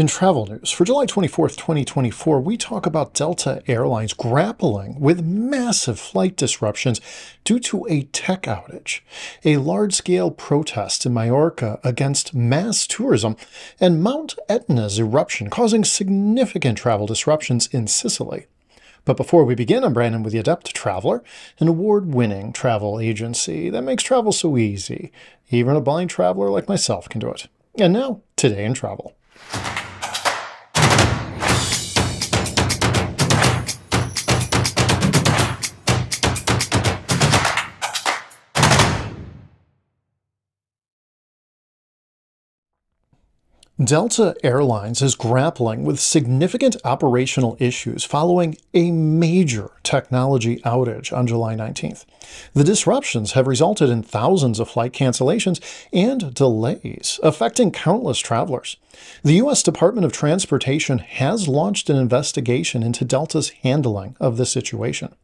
In travel news, for July 24th, 2024, we talk about Delta Airlines grappling with massive flight disruptions due to a tech outage, a large scale protest in Majorca against mass tourism, and Mount Etna's eruption causing significant travel disruptions in Sicily. But before we begin, I'm Brandon with the Adept Traveler, an award winning travel agency that makes travel so easy. Even a blind traveler like myself can do it. And now, today in travel. Delta Airlines is grappling with significant operational issues following a major technology outage on July 19th. The disruptions have resulted in thousands of flight cancellations and delays, affecting countless travelers. The U.S. Department of Transportation has launched an investigation into Delta's handling of the situation.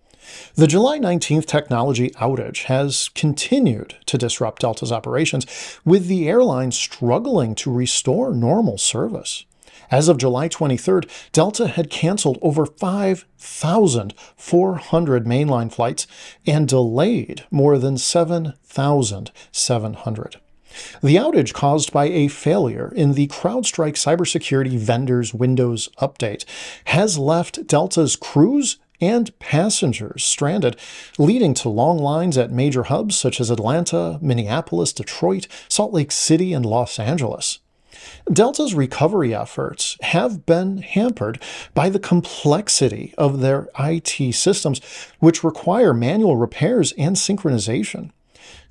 The July 19th technology outage has continued to disrupt Delta's operations, with the airline struggling to restore normal service. As of July 23rd, Delta had canceled over 5,400 mainline flights and delayed more than 7,700. The outage caused by a failure in the CrowdStrike cybersecurity vendor's Windows update has left Delta's crews and passengers stranded, leading to long lines at major hubs such as Atlanta, Minneapolis, Detroit, Salt Lake City, and Los Angeles. Delta's recovery efforts have been hampered by the complexity of their IT systems, which require manual repairs and synchronization.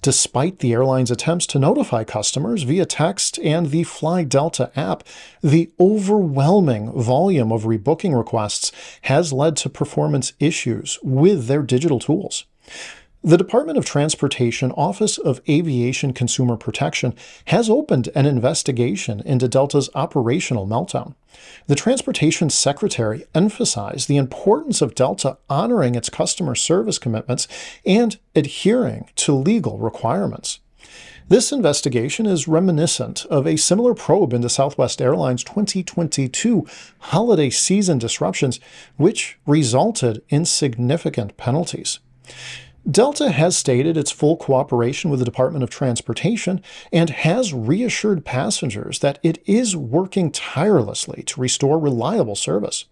Despite the airline's attempts to notify customers via text and the Fly Delta app, the overwhelming volume of rebooking requests has led to performance issues with their digital tools. The Department of Transportation Office of Aviation Consumer Protection has opened an investigation into Delta's operational meltdown. The Transportation Secretary emphasized the importance of Delta honoring its customer service commitments and adhering to legal requirements. This investigation is reminiscent of a similar probe into Southwest Airlines' 2022 holiday season disruptions, which resulted in significant penalties. Delta has stated its full cooperation with the Department of Transportation and has reassured passengers that it is working tirelessly to restore reliable service.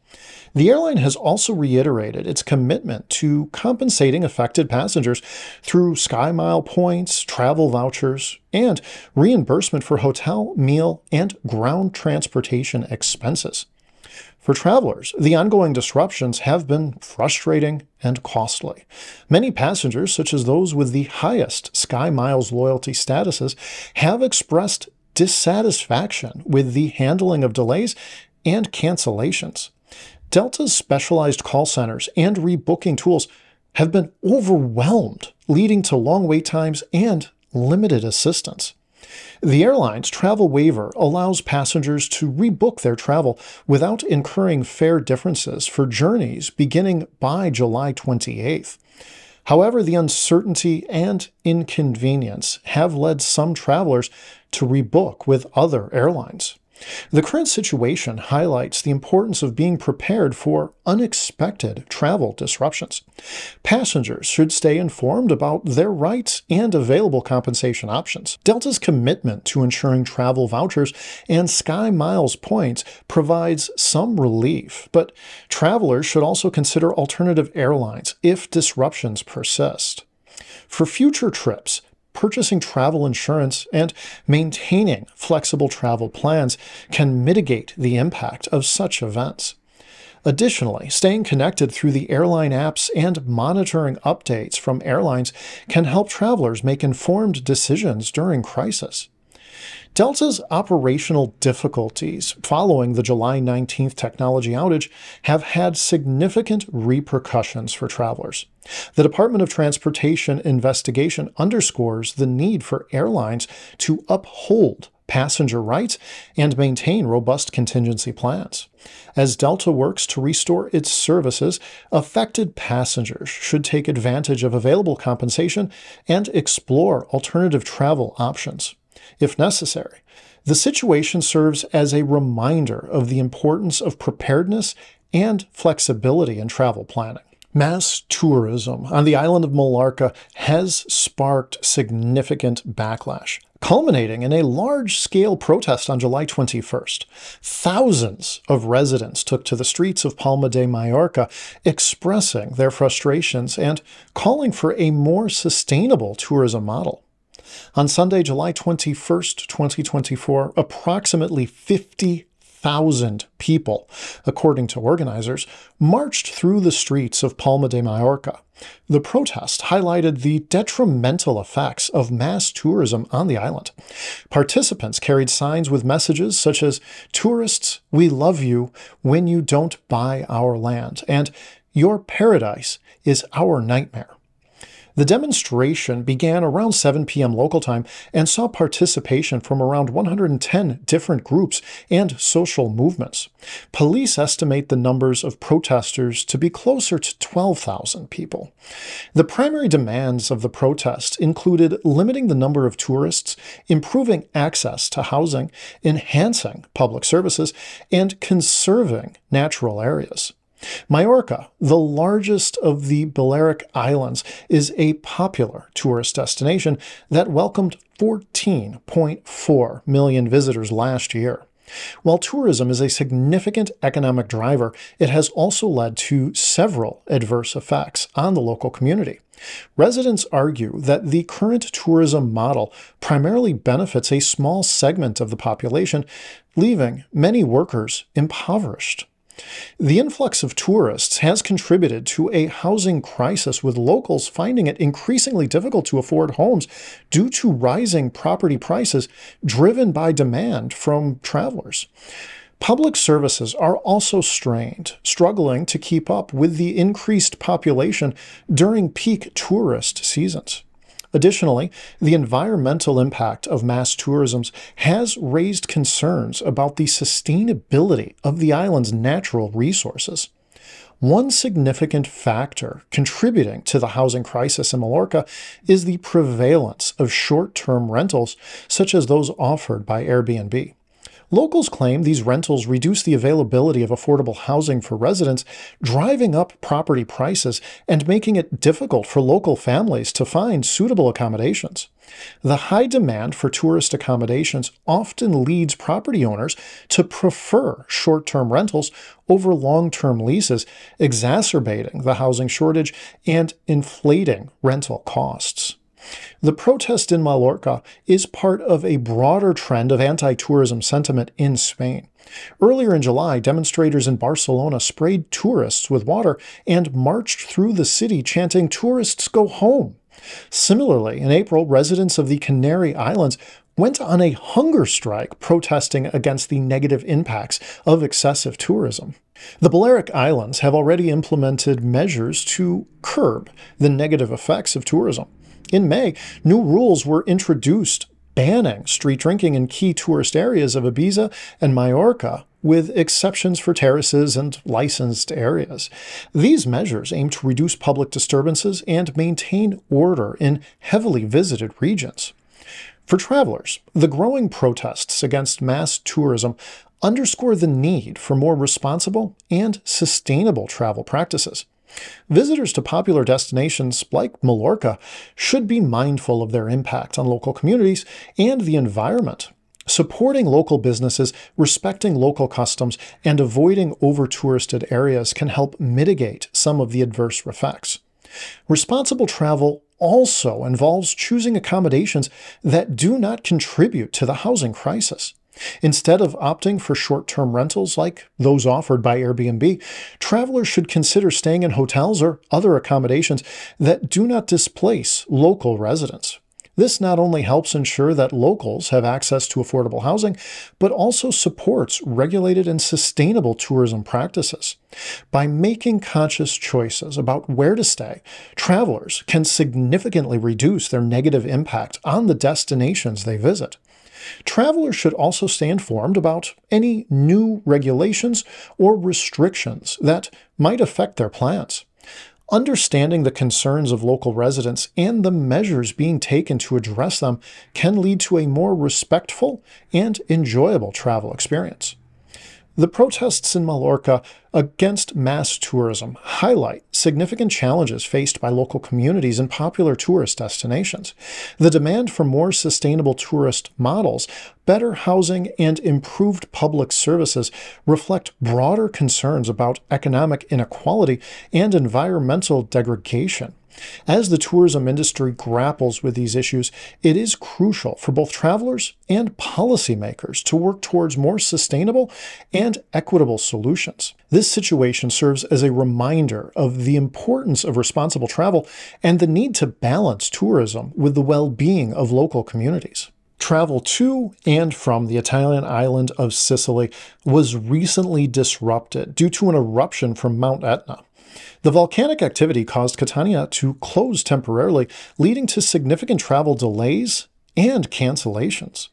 The airline has also reiterated its commitment to compensating affected passengers through SkyMile points, travel vouchers, and reimbursement for hotel, meal, and ground transportation expenses. For travelers, the ongoing disruptions have been frustrating and costly. Many passengers, such as those with the highest Sky Miles loyalty statuses, have expressed dissatisfaction with the handling of delays and cancellations. Delta's specialized call centers and rebooking tools have been overwhelmed, leading to long wait times and limited assistance. The airline's travel waiver allows passengers to rebook their travel without incurring fare differences for journeys beginning by July 28th. However, the uncertainty and inconvenience have led some travelers to rebook with other airlines. The current situation highlights the importance of being prepared for unexpected travel disruptions. Passengers should stay informed about their rights and available compensation options. Delta's commitment to ensuring travel vouchers and Sky Miles points provides some relief, but travelers should also consider alternative airlines if disruptions persist. For future trips, purchasing travel insurance and maintaining flexible travel plans can mitigate the impact of such events. Additionally, staying connected through the airline apps and monitoring updates from airlines can help travelers make informed decisions during crisis. Delta's operational difficulties following the July 19th technology outage have had significant repercussions for travelers. The Department of Transportation investigation underscores the need for airlines to uphold passenger rights and maintain robust contingency plans. As Delta works to restore its services, affected passengers should take advantage of available compensation and explore alternative travel options. If necessary, The situation serves as a reminder of the importance of preparedness and flexibility in travel planning. Mass tourism on the island of Mallorca has sparked significant backlash, culminating in a large scale protest on July 21st. Thousands of residents took to the streets of Palma de Mallorca, expressing their frustrations and calling for a more sustainable tourism model. On Sunday, July 21st, 2024, approximately 50 thousand people, according to organizers, marched through the streets of Palma de Mallorca. The protest highlighted the detrimental effects of mass tourism on the island. Participants carried signs with messages such as, Tourists, we love you when you don't buy our land, and Your paradise is our nightmare. The demonstration began around 7 p.m. local time and saw participation from around 110 different groups and social movements. Police estimate the numbers of protesters to be closer to 12,000 people. The primary demands of the protest included limiting the number of tourists, improving access to housing, enhancing public services, and conserving natural areas. Majorca, the largest of the Balearic Islands, is a popular tourist destination that welcomed 14.4 million visitors last year. While tourism is a significant economic driver, it has also led to several adverse effects on the local community. Residents argue that the current tourism model primarily benefits a small segment of the population, leaving many workers impoverished. The influx of tourists has contributed to a housing crisis, with locals finding it increasingly difficult to afford homes due to rising property prices driven by demand from travelers. Public services are also strained, struggling to keep up with the increased population during peak tourist seasons. Additionally, the environmental impact of mass tourism has raised concerns about the sustainability of the island's natural resources. One significant factor contributing to the housing crisis in Mallorca is the prevalence of short term rentals, such as those offered by Airbnb. Locals claim these rentals reduce the availability of affordable housing for residents, driving up property prices and making it difficult for local families to find suitable accommodations. The high demand for tourist accommodations often leads property owners to prefer short term rentals over long term leases, exacerbating the housing shortage and inflating rental costs. The protest in Mallorca is part of a broader trend of anti tourism sentiment in Spain. Earlier in July, demonstrators in Barcelona sprayed tourists with water and marched through the city chanting, Tourists go home. Similarly, in April, residents of the Canary Islands went on a hunger strike protesting against the negative impacts of excessive tourism. The Balearic Islands have already implemented measures to curb the negative effects of tourism. In May, new rules were introduced banning street drinking in key tourist areas of Ibiza and Majorca, with exceptions for terraces and licensed areas. These measures aim to reduce public disturbances and maintain order in heavily visited regions. For travelers, the growing protests against mass tourism underscore the need for more responsible and sustainable travel practices. Visitors to popular destinations like Mallorca should be mindful of their impact on local communities and the environment. Supporting local businesses, respecting local customs, and avoiding over touristed areas can help mitigate some of the adverse effects. Responsible travel also involves choosing accommodations that do not contribute to the housing crisis. Instead of opting for short term rentals like those offered by Airbnb, travelers should consider staying in hotels or other accommodations that do not displace local residents. This not only helps ensure that locals have access to affordable housing, but also supports regulated and sustainable tourism practices. By making conscious choices about where to stay, travelers can significantly reduce their negative impact on the destinations they visit. Travelers should also stay informed about any new regulations or restrictions that might affect their plans. Understanding the concerns of local residents and the measures being taken to address them can lead to a more respectful and enjoyable travel experience. The protests in Mallorca against mass tourism highlight significant challenges faced by local communities and popular tourist destinations. The demand for more sustainable tourist models, better housing, and improved public services reflect broader concerns about economic inequality and environmental degradation. As the tourism industry grapples with these issues, it is crucial for both travelers and policymakers to work towards more sustainable and equitable solutions. This situation serves as a reminder of the importance of responsible travel and the need to balance tourism with the well being of local communities. Travel to and from the Italian island of Sicily was recently disrupted due to an eruption from Mount Etna. The volcanic activity caused Catania to close temporarily, leading to significant travel delays and cancellations.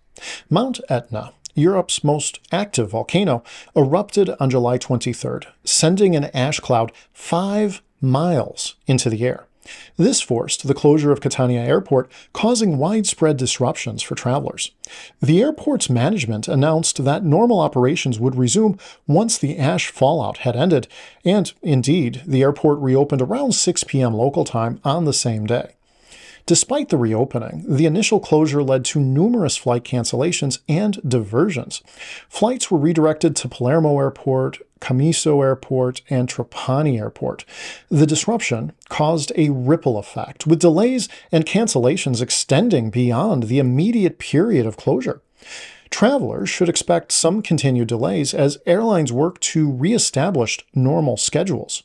Mount Etna, Europe's most active volcano, erupted on July 23rd, sending an ash cloud five miles into the air. This forced the closure of Catania Airport, causing widespread disruptions for travelers. The airport's management announced that normal operations would resume once the ash fallout had ended, and indeed, the airport reopened around 6 p.m. local time on the same day. Despite the reopening, the initial closure led to numerous flight cancellations and diversions. Flights were redirected to Palermo Airport, Comiso Airport, and Trapani Airport. The disruption caused a ripple effect, with delays and cancellations extending beyond the immediate period of closure. Travelers should expect some continued delays as airlines work to reestablish normal schedules.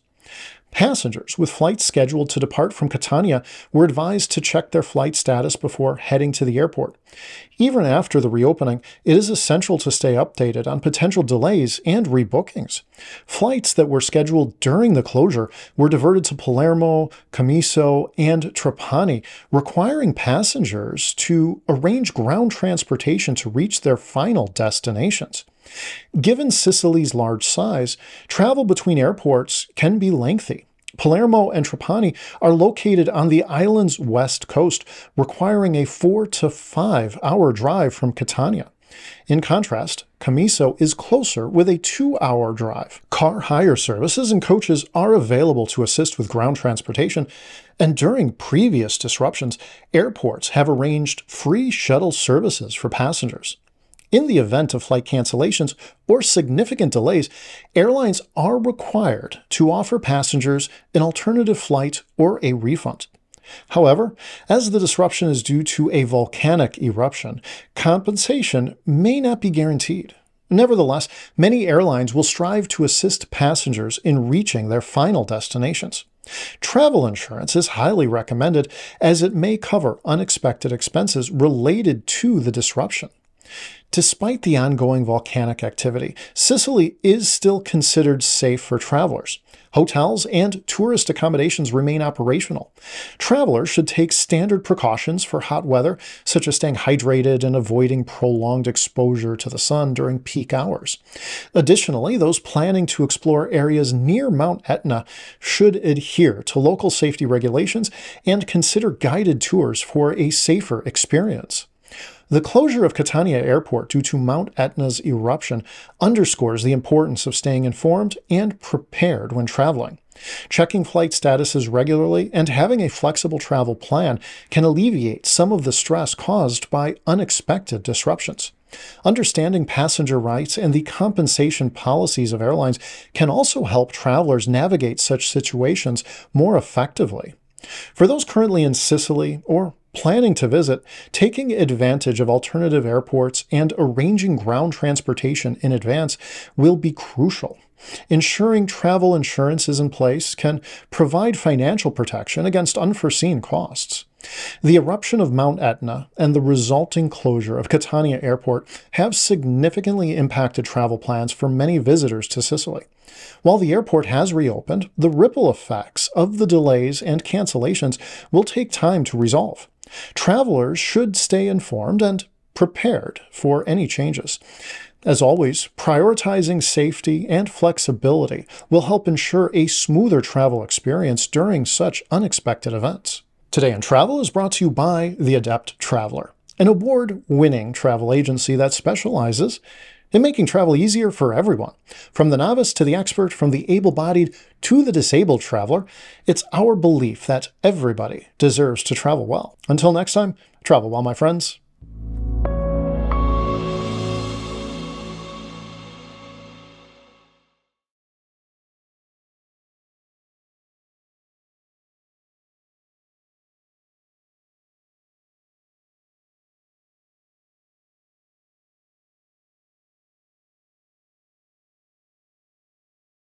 Passengers with flights scheduled to depart from Catania were advised to check their flight status before heading to the airport. Even after the reopening, it is essential to stay updated on potential delays and rebookings. Flights that were scheduled during the closure were diverted to Palermo, Comiso, and Trapani, requiring passengers to arrange ground transportation to reach their final destinations. Given Sicily's large size, travel between airports can be lengthy. Palermo and Trapani are located on the island's west coast, requiring a four to five hour drive from Catania. In contrast, Comiso is closer with a two hour drive. Car hire services and coaches are available to assist with ground transportation, and during previous disruptions, airports have arranged free shuttle services for passengers. In the event of flight cancellations or significant delays, airlines are required to offer passengers an alternative flight or a refund. However, as the disruption is due to a volcanic eruption, compensation may not be guaranteed. Nevertheless, many airlines will strive to assist passengers in reaching their final destinations. Travel insurance is highly recommended as it may cover unexpected expenses related to the disruption. Despite the ongoing volcanic activity, Sicily is still considered safe for travelers. Hotels and tourist accommodations remain operational. Travelers should take standard precautions for hot weather, such as staying hydrated and avoiding prolonged exposure to the sun during peak hours. Additionally, those planning to explore areas near Mount Etna should adhere to local safety regulations and consider guided tours for a safer experience. The closure of Catania Airport due to Mount Etna's eruption underscores the importance of staying informed and prepared when traveling. Checking flight statuses regularly and having a flexible travel plan can alleviate some of the stress caused by unexpected disruptions. Understanding passenger rights and the compensation policies of airlines can also help travelers navigate such situations more effectively. For those currently in Sicily or planning to visit, taking advantage of alternative airports and arranging ground transportation in advance will be crucial. Ensuring travel insurance is in place can provide financial protection against unforeseen costs. The eruption of Mount Etna and the resulting closure of Catania Airport have significantly impacted travel plans for many visitors to Sicily. While the airport has reopened, the ripple effects of the delays and cancellations will take time to resolve. Travelers should stay informed and prepared for any changes. As always, prioritizing safety and flexibility will help ensure a smoother travel experience during such unexpected events. Today in Travel is brought to you by The Adept Traveler, an award-winning travel agency that specializes in making travel easier for everyone. From the novice to the expert, from the able-bodied to the disabled traveler, it's our belief that everybody deserves to travel well. Until next time, travel well, my friends.